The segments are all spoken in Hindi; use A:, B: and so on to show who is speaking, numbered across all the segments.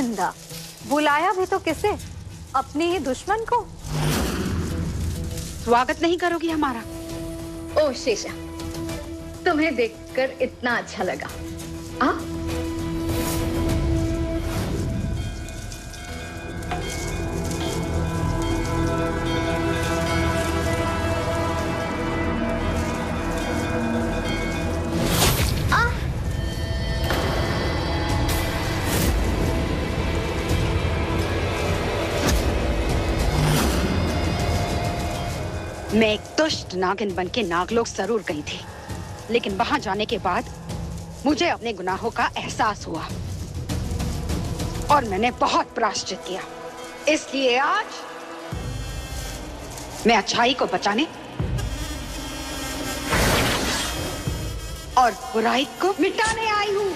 A: वृंदा बुलाया भी तो किसे? अपने ही दुश्मन को?
B: स्वागत नहीं करोगी हमारा।
C: ओ शेषा तुम्हें देखकर इतना अच्छा लगा। आ?
B: मैं एक दुष्ट नागिन बन के नागलोक ज़रूर गई थी। लेकिन वहाँ जाने के बाद मुझे अपने गुनाहों का एहसास हुआ। और मैंने बहुत प्राश्चित किया। इसलिए आज मैं अच्छाई को बचाने और बुराई को मिटाने आई हूँ।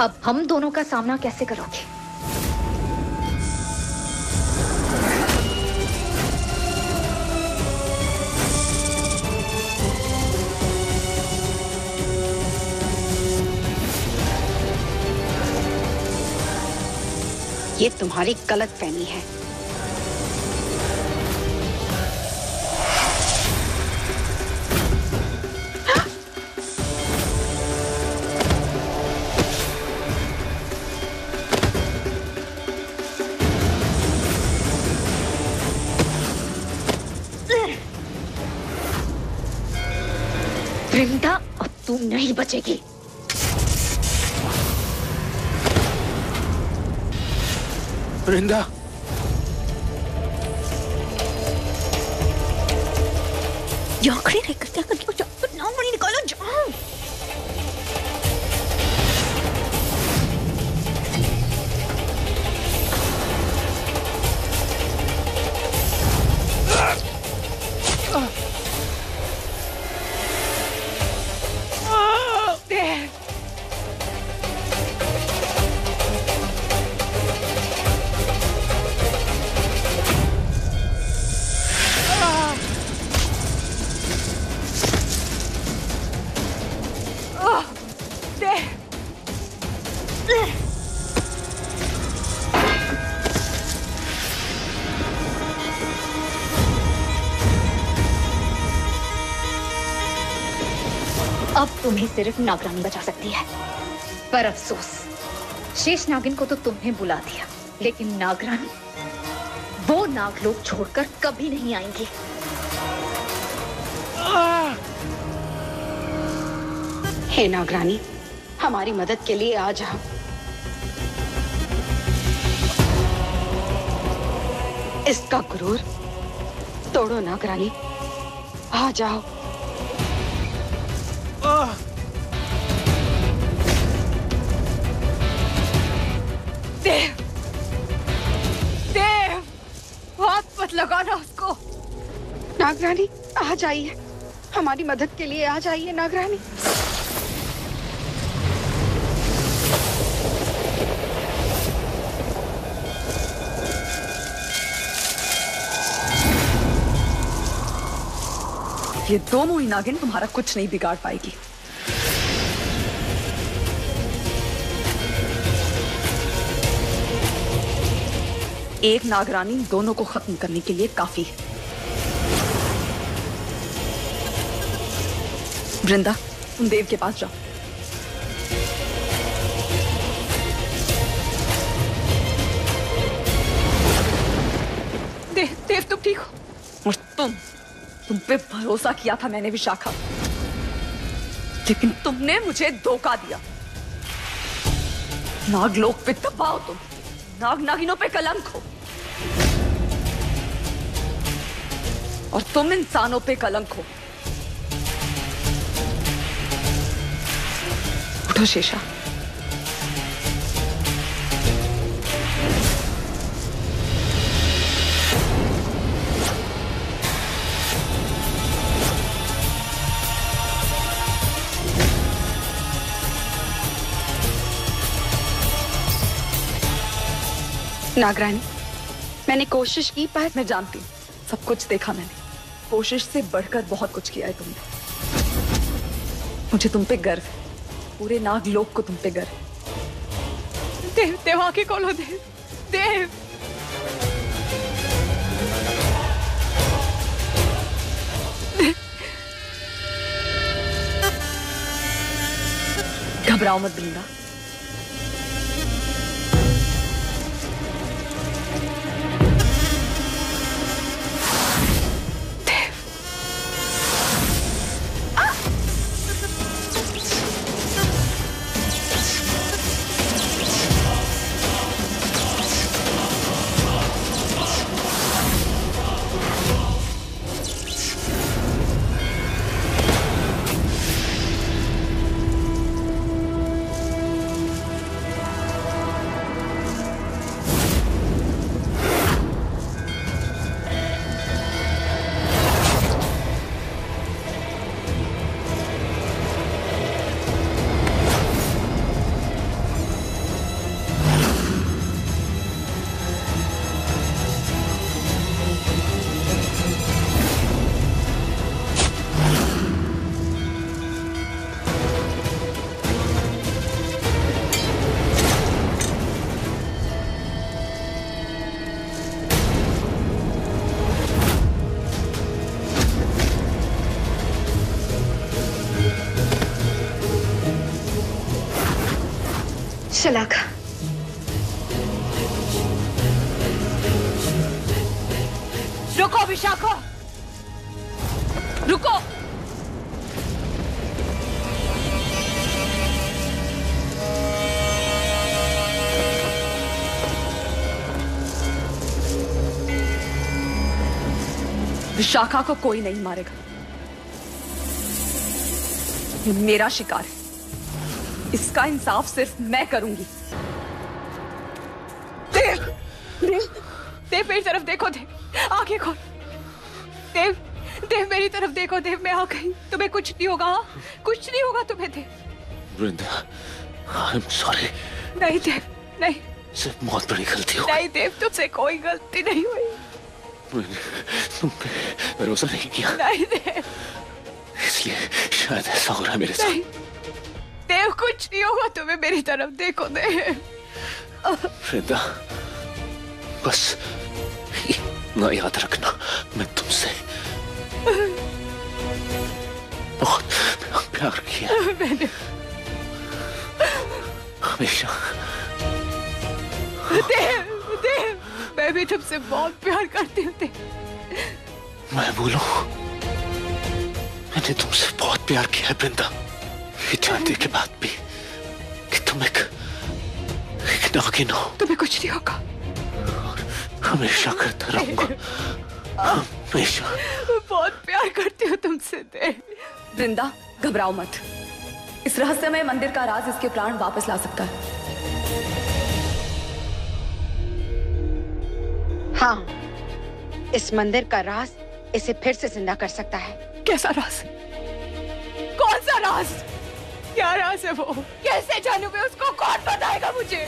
C: अब हम दोनों का सामना कैसे करोगे?
B: ये तुम्हारी गलत फहमी है।
C: वृंदा अब तू नहीं बचेगी।
D: वृंदा।
C: क्या कर निकालो जाओ। अब तुम्हें सिर्फ़ नागरानी बचा सकती है। पर अफसोस, शेष नागिन को तो तुमने बुला दिया। लेकिन नागरानी, वो नाग लोग छोड़कर कभी नहीं आएँगी।
B: हे नागरानी, हमारी मदद के लिए आ जाओ इसका गुरूर तोड़ो ना नागरानी। आ जाओ।
A: देव। देव। हाथ मत लगाना उसको।
B: नागरानी आ जाइए। हमारी मदद के लिए आ जाइए नागरानी।
E: ये दोनों ही नागिन तुम्हारा कुछ नहीं बिगाड़ पाएगी। एक नागरानी दोनों को खत्म करने के लिए काफ़ी है। वृंदा, तुम देव के पास जाओ। देव देव, तुम ठीक हो? और तुम? तुम पे भरोसा किया था मैंने विशाखा। लेकिन तुमने मुझे धोखा दिया। नागलोक पे दबाओ तुम। नाग नागिनों पे कलंक हो। और तुम इंसानों पे कलंक हो। उठो शेषा।
B: नागरानी मैंने कोशिश की पर
E: मैं जानती हूँ। सब कुछ देखा मैंने। कोशिश से बढ़कर बहुत कुछ किया है तुमने। मुझे तुम पे गर्व है। पूरे नागलोक को तुम पे गर्व है। देव देव आके खोलो देव देव। घबराओ मत बृंदा।
C: शलाका।
E: रुको विशाखो रुको। विशाखा को कोई नहीं मारेगा। ये मेरा शिकार है। इसका इंसाफ सिर्फ़ मैं करूँगी। देव देव देव मेरी तरफ़ देखो देव। आगे खोल। देव देव मेरी तरफ़ देखो देव। मैं आ गई। तुम्हें कुछ नहीं होगा हाँ? कुछ नहीं होगा तुम्हें Dev.
D: Vrinda I am sorry
E: नहीं देव नहीं।
D: सिर्फ़ बहुत बड़ी गलती हो
E: नहीं देव तुमसे कोई गलती नहीं हुई।
D: मैंने तुम पे भरोसा नहीं किया।
E: नहीं देव।
D: इसलिए शायद ऐसा हो रहा है मेरे साथ।
E: नहीं। देव कुछ नहीं होगा तुम्हें मेरी तरफ़ देखो देव
D: वृंदा बस ना याद रखना मैं तुमसे बहुत प्यार किया।
E: मैंने
D: हमेशा।
E: देव देव मैं भी तुमसे बहुत प्यार करती हूँ
D: मैं बोलूँ मैंने तुमसे बहुत प्यार किया है वृंदा। ये जानने के बाद भी कि तुम एक एक नागिन हो।
E: तुम्हें कुछ नहीं होगा।
D: हमेशा करता रहूँगा। हमेशा।
E: मैं बहुत प्यार करती हूँ तुमसे देव। वृंदा घबराओ मत। इस रहस्यमय मंदिर का राज इसके प्राण वापस ला सकता है।
B: हाँ इस मंदिर का राज इसे फिर से ज़िंदा कर सकता है।
E: कैसा राज? कौन सा राज? क्या राज है वो कैसे जानू मैं उसको कौन बताएगा मुझे?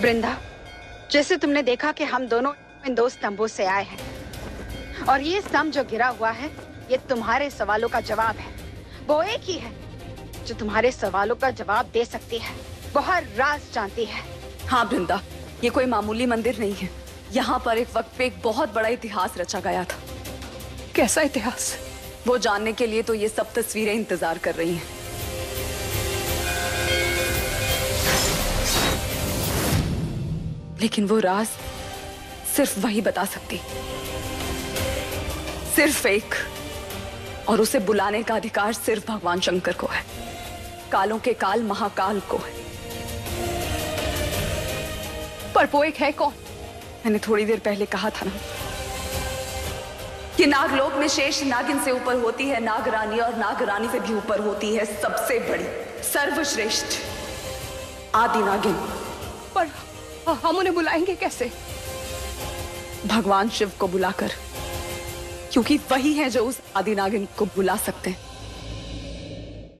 B: वृंदा जैसे तुमने देखा कि हम दोनों इन दो स्तंभों से आए हैं और ये स्तंभ जो गिरा हुआ है ये तुम्हारे सवालों का जवाब है। वो एक ही है जो तुम्हारे सवालों का जवाब दे सकती है। वो हर राज जानती है।
E: हाँ वृंदा ये कोई मामूली मंदिर नहीं है। यहाँ पर एक वक्त पे एक बहुत बड़ा इतिहास रचा गया था। कैसा इतिहास? वो जानने के लिए तो ये सब तस्वीरें इंतज़ार कर रही हैं। लेकिन वो राज सिर्फ़ वही बता सकती। सिर्फ़ एक और उसे बुलाने का अधिकार सिर्फ़ भगवान शंकर को है। कालों के काल महाकाल को है। पर वो एक है कौन? मैंने थोड़ी देर पहले कहा था ना कि नागलोक में शेष नागिन से ऊपर होती है नागरानी और नागरानी से भी ऊपर होती है सबसे बड़ी सर्वश्रेष्ठ आदि नागिन। पर हम उन्हें बुलाएँगे कैसे? भगवान शिव को बुलाकर क्योंकि वही है जो उस आदिनागिन को बुला सकते हैं।